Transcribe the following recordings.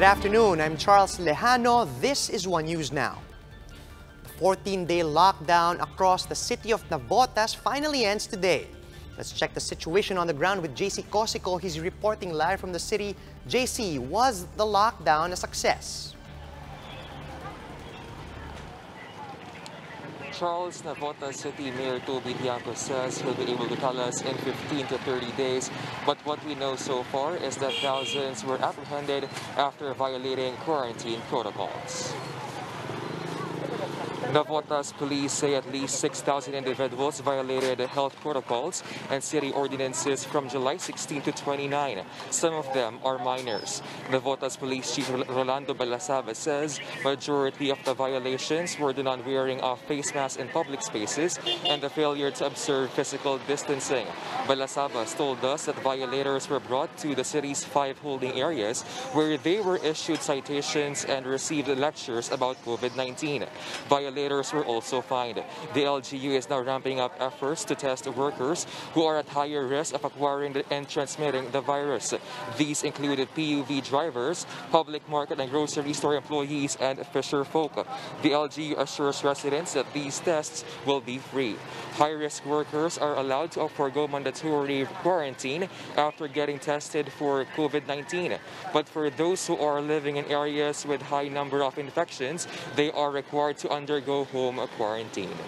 Good afternoon. I'm Charles Lejano. This is One News Now. The 14-day lockdown across the city of Navotas finally ends today. Let's check the situation on the ground with JC Cosico. He's reporting live from the city. JC, was the lockdown a success? Charles Navota City Mayor Toby Tiangco says he'll be able to tell us in 15 to 30 days. But what we know so far is that thousands were apprehended after violating quarantine protocols. Navotas police say at least 6,000 individuals violated health protocols and city ordinances from July 16 to 29. Some of them are minors. Navotas Police Chief Rolando Balasabas says majority of the violations were the non-wearing of face masks in public spaces and the failure to observe physical distancing. Balasabas told us that violators were brought to the city's five holding areas where they were issued citations and received lectures about COVID-19. Violators violators were also fined. The LGU is now ramping up efforts to test workers who are at higher risk of acquiring and transmitting the virus. These included PUV drivers, public market and grocery store employees, and fisher folk. The LGU assures residents that these tests will be free. High-risk workers are allowed to forego mandatory quarantine after getting tested for COVID-19. But for those who are living in areas with high number of infections, they are required to undergo home quarantine.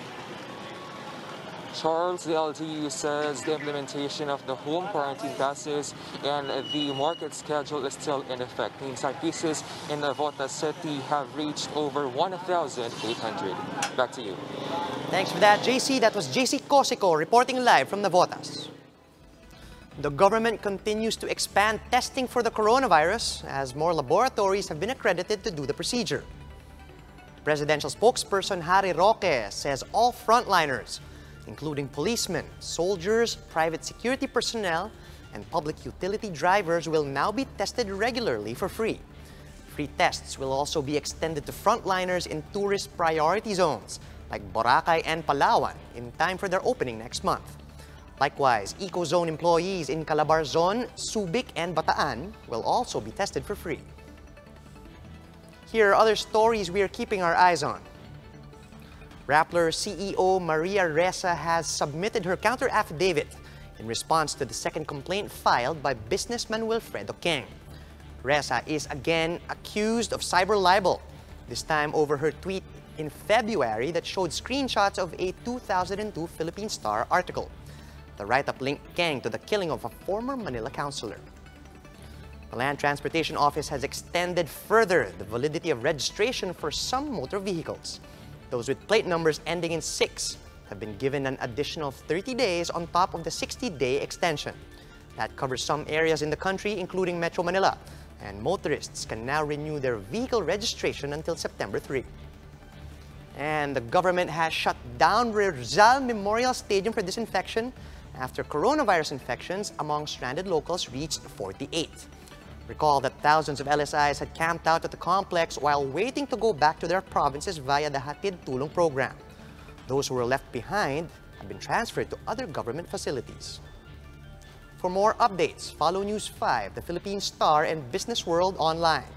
Charles, the LGU says the implementation of the home quarantine passes and the market schedule is still in effect. Meantime, cases in Navotas City have reached over 1,800. Back to you. Thanks for that, JC. That was JC Cosico reporting live from Navotas. The government continues to expand testing for the coronavirus as more laboratories have been accredited to do the procedure. Presidential spokesperson Harry Roque says all frontliners including policemen, soldiers, private security personnel, and public utility drivers will now be tested regularly for free. Free tests will also be extended to frontliners in tourist priority zones like Boracay and Palawan in time for their opening next month. Likewise, EcoZone employees in Calabarzon, Subic, and Bataan will also be tested for free. Here are other stories we are keeping our eyes on. Rappler CEO Maria Ressa has submitted her counter affidavit in response to the second complaint filed by businessman Wilfredo Keng. Ressa is again accused of cyber libel, this time over her tweet in February that showed screenshots of a 2002 Philippine Star article. The write-up linked Keng to the killing of a former Manila councilor. The Land Transportation Office has extended further the validity of registration for some motor vehicles. Those with plate numbers ending in 6 have been given an additional 30 days on top of the 60-day extension. That covers some areas in the country, including Metro Manila, and motorists can now renew their vehicle registration until September 3. And the government has shut down Rizal Memorial Stadium for disinfection after coronavirus infections among stranded locals reached 48. Recall that thousands of LSIs had camped out at the complex while waiting to go back to their provinces via the Hatid Tulong program. Those who were left behind have been transferred to other government facilities. For more updates, follow News 5, the Philippine Star, and Business World online.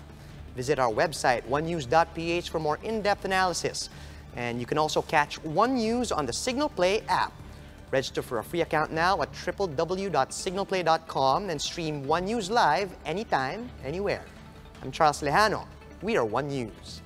Visit our website, onenews.ph, for more in-depth analysis. And you can also catch One News on the Signal Play app. Register for a free account now at www.signalplay.com and stream One News live anytime, anywhere. I'm Charles Lejano. We are One News.